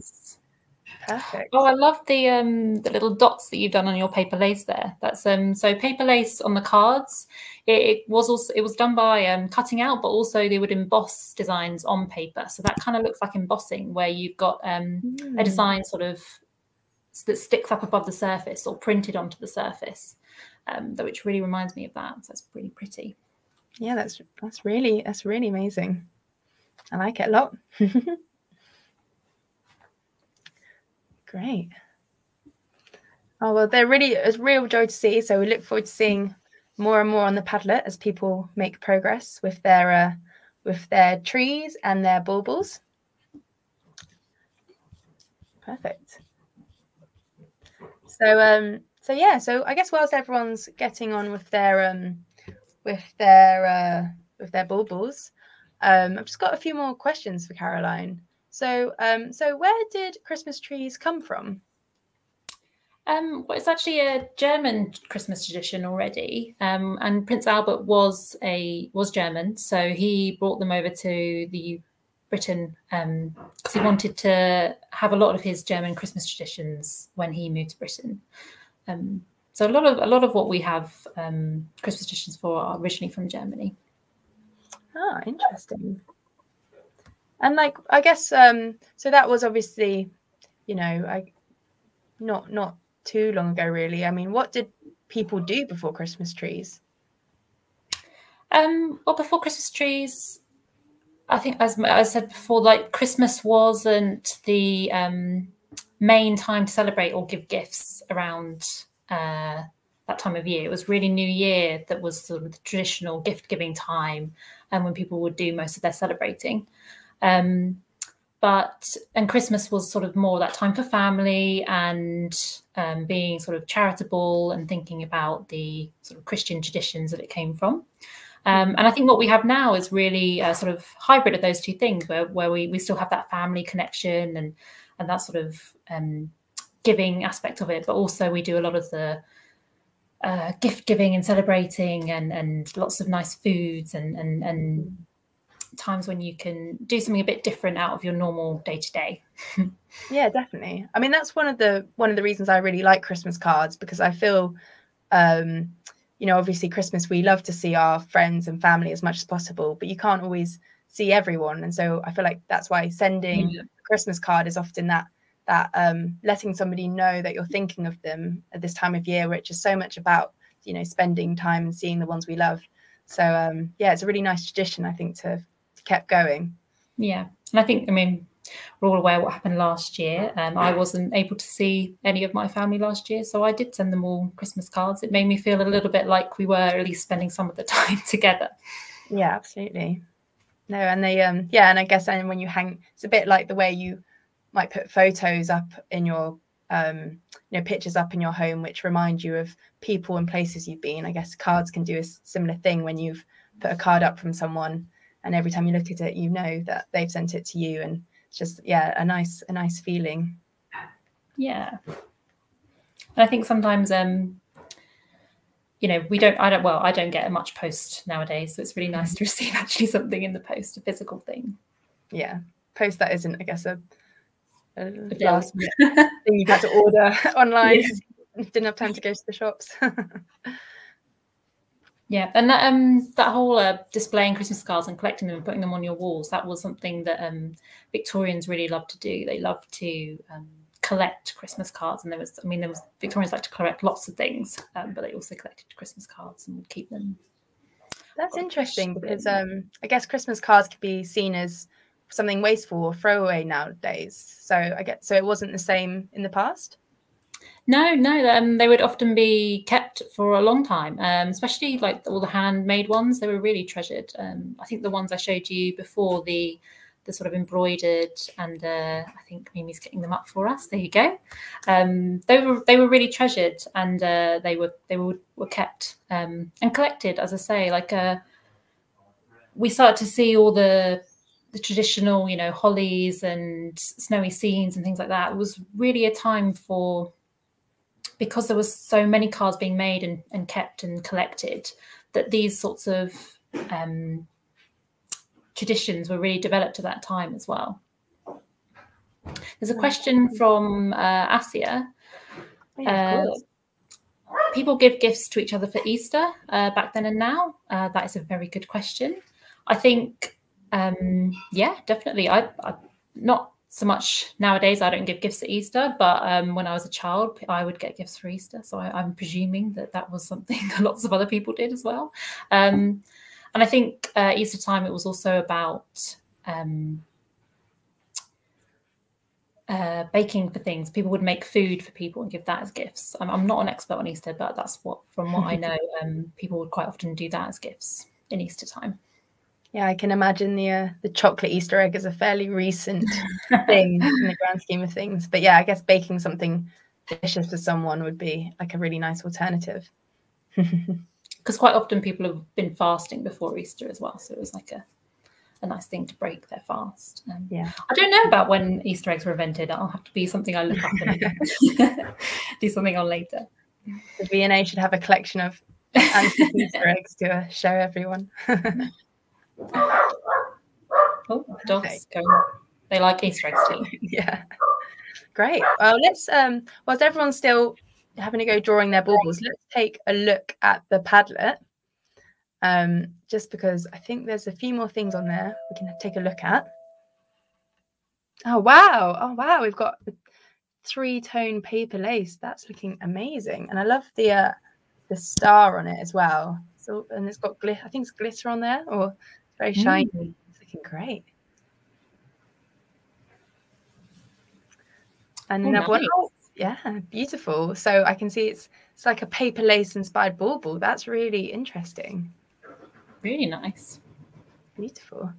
Perfect. Oh, I love the um the little dots that you've done on your paper lace there. That's um so paper lace on the cards. It, it was also it was done by um cutting out, but also they would emboss designs on paper. So that kind of looks like embossing, where you've got um mm. a hmm. design sort of that sticks up above the surface or printed onto the surface. Um, which really reminds me of that. So that's really pretty. Yeah, that's that's really that's really amazing. I like it a lot. (laughs) Great. Oh well, they're really it's real joy to see. So we look forward to seeing more and more on the Padlet as people make progress with their uh, with their trees and their baubles. Perfect. So um so yeah, so I guess whilst everyone's getting on with their um with their uh with their baubles, um I've just got a few more questions for Caroline. So um so where did Christmas trees come from? Um, well, it's actually a German Christmas tradition already, um, and Prince Albert was a was German, so he brought them over to the Britain because um, he wanted to have a lot of his German Christmas traditions when he moved to Britain. Um, so a lot of a lot of what we have um, Christmas traditions for are originally from Germany. Oh, interesting. And like I guess um, so that was obviously, you know, I not not too long ago, really. I mean, what did people do before Christmas trees? Um, well, before Christmas trees, I think, as I said before, like Christmas wasn't the um, main time to celebrate or give gifts around uh, that time of year. It was really New Year that was sort of the traditional gift giving time, and when people would do most of their celebrating. Um, but and christmas was sort of more that time for family and um, being sort of charitable and thinking about the sort of christian traditions that it came from um, and i think what we have now is really a sort of hybrid of those two things where, where we, we still have that family connection and and that sort of um, giving aspect of it but also we do a lot of the uh, gift giving and celebrating and and lots of nice foods and and and times when you can do something a bit different out of your normal day to day. Yeah, definitely. I mean, that's one of the one of the reasons I really like Christmas cards because I feel, um, you know, obviously Christmas we love to see our friends and family as much as possible, but you can't always see everyone, and so I feel like that's why sending yeah. a Christmas card is often that that um, letting somebody know that you're thinking of them at this time of year, which is so much about you know spending time and seeing the ones we love. So um, yeah, it's a really nice tradition I think to kept going. Yeah, and I think I mean we're all aware what happened last year. Um, I wasn't able to see any of my family last year, so I did send them all Christmas cards. It made me feel a little bit like we were at least spending some of the (laughs) time together. Yeah, absolutely. No, and they um yeah, and I guess and when you hang, it's a bit like the way you might put photos up in your um you know pictures up in your home which remind you of people and places you've been i guess cards can do a similar thing when you've put a card up from someone and every time you look at it you know that they've sent it to you and it's just yeah a nice a nice feeling. Yeah. And i think sometimes um you know we don't i don't well i don't get a much post nowadays so it's really nice to (laughs) receive actually something in the post a physical thing. Yeah. Post that isn't i guess a, a last (laughs) thing you've had to order (laughs) online. Yeah. didn't have time to go to the shops Yeah, and that um that whole uh, displaying Christmas cards and collecting them and putting them on your walls that was something that um Victorians really loved to do. They loved to um, collect Christmas cards, and there was I mean there was Victorians like to collect lots of things, um, but they also collected Christmas cards and would keep them. That's interesting because um I guess Christmas cards could be seen as something wasteful or throwaway nowadays. So I get so it wasn't the same in the past. No, no, um, they would often be kept for a long time, um, especially like all the handmade ones. They were really treasured. Um, I think the ones I showed you before, the the sort of embroidered, and uh, I think Mimi's getting them up for us. There you go. Um, they were they were really treasured, and uh, they were they were were kept um, and collected. As I say, like uh, we started to see all the the traditional, you know, hollies and snowy scenes and things like that. It was really a time for because there was so many cards being made and, and kept and collected that these sorts of um, traditions were really developed at that time as well. There's a question from uh, Asia. uh, people give gifts to each other for Easter uh, back then and now. Uh, that is a very good question. I think, um, yeah, definitely. I, I not so much nowadays i don't give gifts at easter but um, when i was a child i would get gifts for easter so I, am presuming that that was something that (laughs) lots of other people did as well um, and i think uh, easter time it was also about um, uh, baking for things. People would make food for people and give that as gifts. I'm, I'm not an expert on Easter, but that's what, from what I (laughs) know, um, people would quite often do that as gifts in Easter time. Yeah, I can imagine the uh, the chocolate Easter egg is a fairly recent (laughs) thing in the grand scheme of things. But yeah, I guess baking something delicious for someone would be like a really nice alternative. (laughs) Because quite often people have been fasting before Easter as well, so it was like a a nice thing to break their fast. Um, yeah, I don't know about when Easter eggs were invented. I'll have to be something I look up and (laughs) do something on later. The V&A should have a collection of Easter eggs to uh, show everyone. Oh, dogs okay. go. They like Easter eggs too. (laughs) yeah, great. Well, let's um, whilst everyone's still having to go drawing their baubles, let's take a look at the Padlet um, just because I think there's a few more things on there we can take a look at. Oh, wow. Oh, wow. We've got three tone paper lace. That's looking amazing. And I love the uh, the star on it as well. So, and it's got glitter, I think it's glitter on there or very shiny. Mm. It's looking great. And oh, nice. one, yeah, beautiful. So I can see it's it's like a paper lace inspired bauble. That's really interesting. Really nice. Beautiful.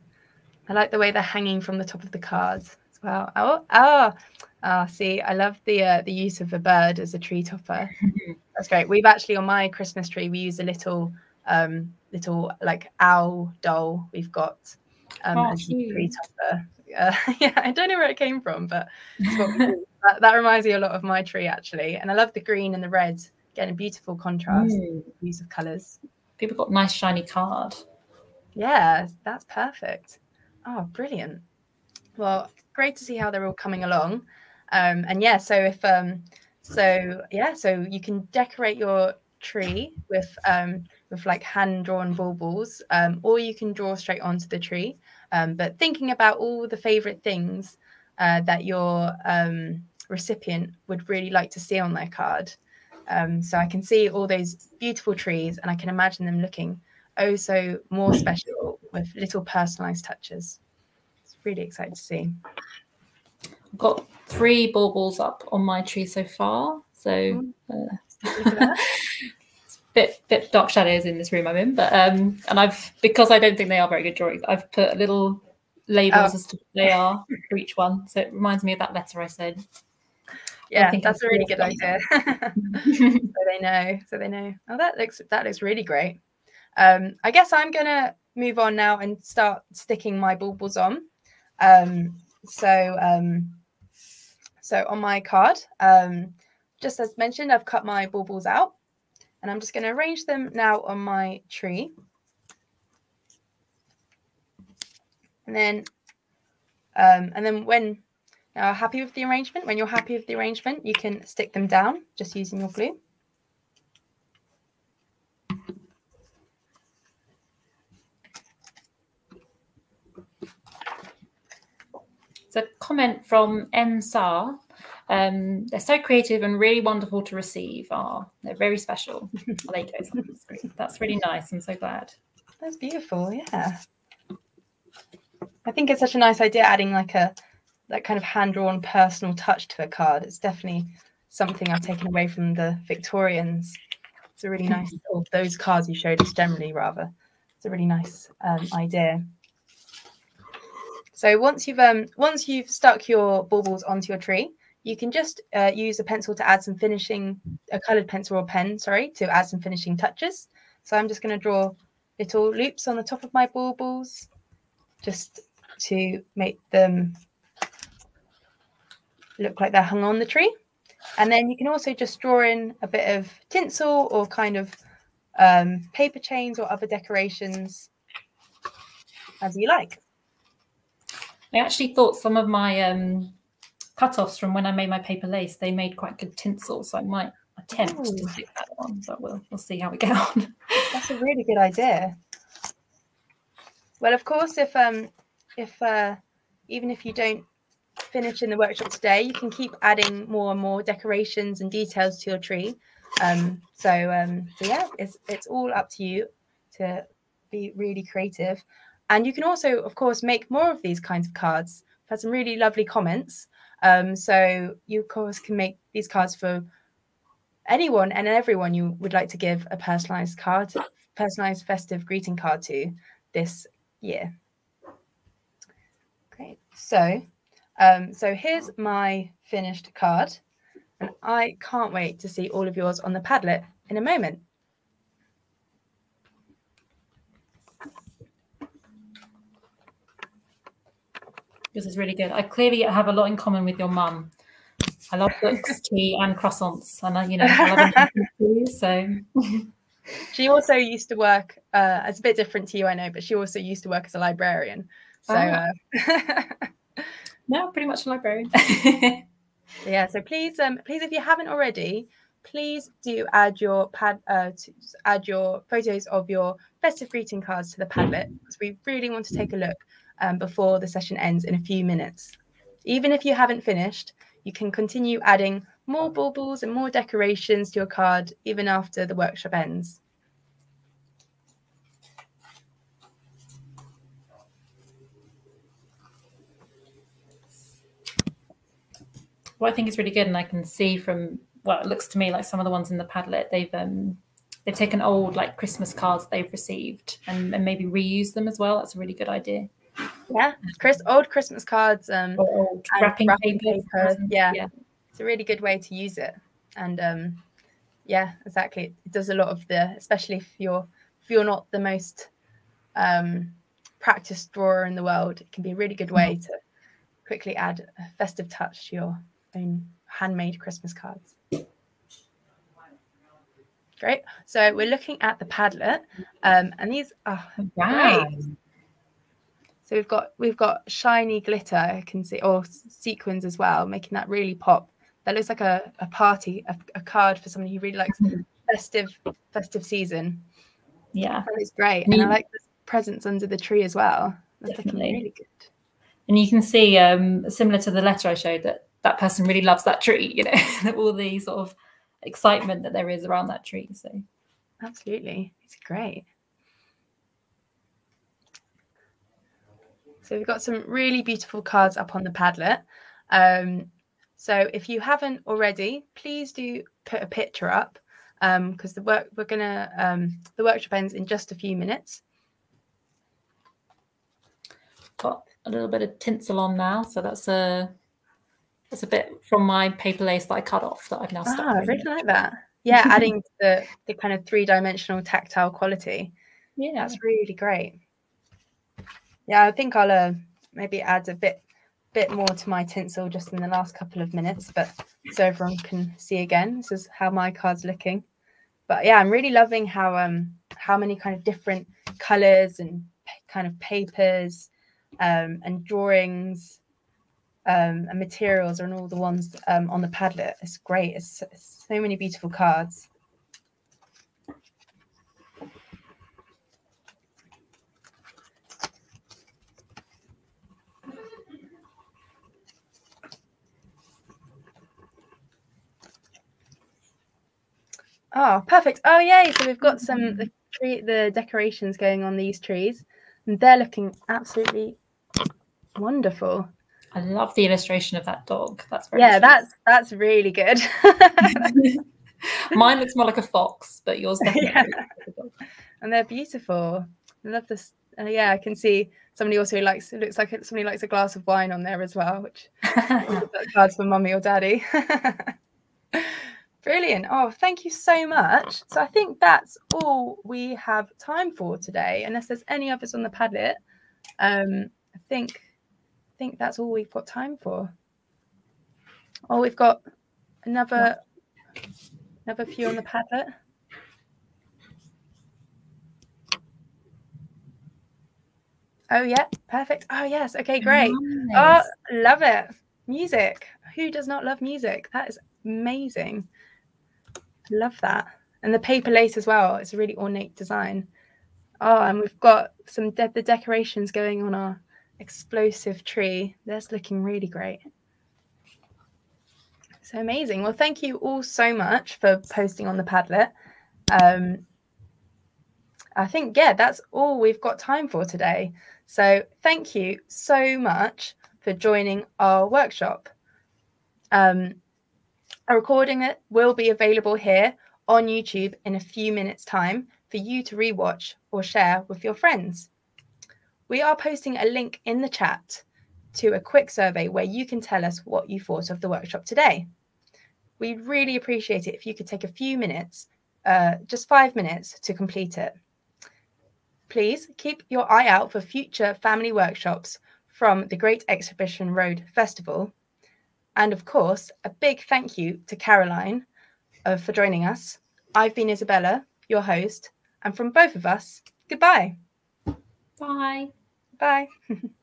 I like the way they're hanging from the top of the cards as well. Oh, oh, oh see, I love the uh, the use of a bird as a tree topper. (laughs) That's great. We've actually on my Christmas tree we use a little um little like owl doll. We've got um oh, as a tree topper. Uh, (laughs) yeah, I don't know where it came from, but (laughs) that, that, reminds me a lot of my tree actually. And I love the green and the red, getting a beautiful contrast, mm. use of colours people got nice shiny card. Yeah, that's perfect. Oh, brilliant. Well, great to see how they're all coming along. Um, and yeah, so if um, so yeah, so you can decorate your tree with um, with like hand drawn baubles, um, or you can draw straight onto the tree. Um, but thinking about all the favorite things uh, that your um, recipient would really like to see on their card. Um, so I can see all those beautiful trees and I can imagine them looking oh so more special with little personalized touches. It's really exciting to see. I've got three baubles up on my tree so far. So uh, (laughs) bit bit dark shadows in this room I'm in, but um, and I've because I don't think they are very good drawings. I've put little labels oh. as to what they are for each one. So it reminds me of that letter I said yeah I think that's a really good idea (laughs) (laughs) so they know so they know oh that looks that looks really great um i guess i'm gonna move on now and start sticking my baubles on um so um so on my card um just as mentioned i've cut my baubles out and i'm just going to arrange them now on my tree and then um and then when now, happy with the arrangement? When you're happy with the arrangement, you can stick them down just using your glue. It's a comment from M. Um, they're so creative and really wonderful to receive. Oh, they're very special. That's really nice. I'm so glad. That's beautiful. Yeah. I think it's such a nice idea adding like a that kind of hand drawn personal touch to a card. It's definitely something I've taken away from the Victorians. It's a really nice, (laughs) or those cards you showed us generally, rather. It's a really nice um, idea. So once you've um, once you've stuck your baubles onto your tree, you can just uh, use a pencil to add some finishing, a coloured pencil or pen, sorry, to add some finishing touches. So I'm just going to draw little loops on the top of my baubles, just to make them look like they're hung on the tree. And then you can also just draw in a bit of tinsel or kind of um, paper chains or other decorations as you like. I actually thought some of my um, cut-offs from when I made my paper lace, they made quite good tinsel. So I might attempt Ooh. to stick that on, but we'll, we'll see how we get (laughs) on. That's a really good idea. Well, of course, if um, if uh, even if you don't finish in the workshop today, you can keep adding more and more decorations and details to your tree. Um, so, um, so yeah, it's it's all up to you to be really creative. And you can also, of course, make more of these kinds of cards had some really lovely comments. Um, so you of course can make these cards for anyone and everyone you would like to give a personalized card, personalized festive greeting card to this year. Great. So, um, so here's my finished card, and I can't wait to see all of yours on the Padlet in a moment. This is really good. I clearly have a lot in common with your mum. I love books, (laughs) tea, and croissants, and I, you know, I love (laughs) too, so. she also used to work. Uh, it's a bit different to you, I know, but she also used to work as a librarian. So. Oh. Uh, (laughs) no, pretty much a librarian. yeah. So please, um, please, if you haven't already, please do add your pad, uh, to add your photos of your festive greeting cards to the Padlet because we really want to take a look um, before the session ends in a few minutes. Even if you haven't finished, you can continue adding more baubles and more decorations to your card even after the workshop ends. What I think is really good, and I can see from well, it looks to me like some of the ones in the Padlet, they've um, they've taken old like Christmas cards they've received and, and maybe reuse them as well. That's a really good idea. Yeah, Chris, old Christmas cards, um, old wrapping, wrapping paper. paper. Yeah. yeah. it's a really good way to use it. And um, yeah, exactly. It does a lot of the, especially if you're if you're not the most um, practiced drawer in the world, it can be a really good way to quickly add a festive touch to your own handmade Christmas cards. Great. So we're looking at the Padlet, um, and these are wow. So we've got we've got shiny glitter, I can see, or sequins as well, making that really pop. That looks like a, a party, a, a card for somebody who really likes mm-hmm. festive festive season. Yeah, that is great, and I like the presents under the tree as well. That's Definitely. really good. And you can see, um, similar to the letter I showed, that that person really loves that tree. You know, (laughs) all the sort of excitement that there is around that tree. So, absolutely, it's great. So we've got some really beautiful cards up on the Padlet. Um, so if you haven't already, please do put a picture up because um, the work we're gonna um, the workshop ends in just a few minutes. Got a little bit of tinsel on now, so that's a that's a bit from my paper lace that I cut off that I've now stuck. Ah, I really like that. Yeah, adding the the kind of three dimensional tactile quality. (laughs) Yeah, that's really great. Yeah, I think I'll uh, maybe add a bit bit more to my tinsel just in the last couple of minutes, but so everyone can see again. This is how my card's looking. But yeah, I'm really loving how um how many kind of different colors and kind of papers um, and drawings um, and materials are on all the ones um, on the Padlet. It's great. It's, it's so many beautiful cards. Oh, perfect. Oh, yay. So we've got some the tree, the decorations going on these trees, and they're looking absolutely wonderful. I love the illustration of that dog. That's very yeah, cute. that's that's really good. (laughs) Mine looks more like a fox, but yours. (laughs) Yeah. And they're beautiful. I love this. Uh, yeah, I can see somebody also likes. It looks like somebody likes a glass of wine on there as well, which (laughs) cards for mummy or daddy. Brilliant. Oh, thank you so much. So I think that's all we have time for today, unless there's any others on the Padlet. Um, I think I think that's all we've got time for. Oh, we've got another another few on the Padlet. Oh yeah, perfect. Oh yes, okay, great. Nice. Oh, love it. Music. Who does not love music? That is amazing. Love that. And the paper lace as well. It's a really ornate design. Oh, and we've got some de- the decorations going on our explosive tree. That's looking really great. So amazing. Well, thank you all so much for posting on the Padlet. Um, I think, yeah, that's all we've got time for today. So thank you so much for joining our workshop. Um, a recording will be available here on YouTube in a few minutes' time for you to rewatch or share with your friends. We are posting a link in the chat to a quick survey where you can tell us what you thought of the workshop today. We'd really appreciate it if you could take a few minutes, uh, just five minutes, to complete it. Please keep your eye out for future family workshops from the Great Exhibition Road Festival. And of course, a big thank you to Caroline uh, for joining us. I've been Isabella, your host, and from both of us, goodbye. Bye. Bye. (laughs)